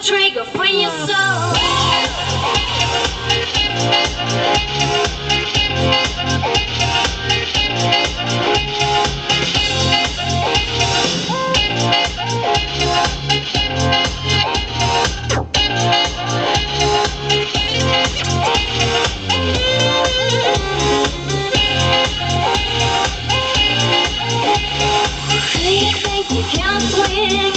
trigger, free your soul. You think you can swing?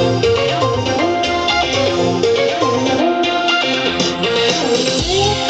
Thank you.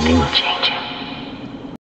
気い。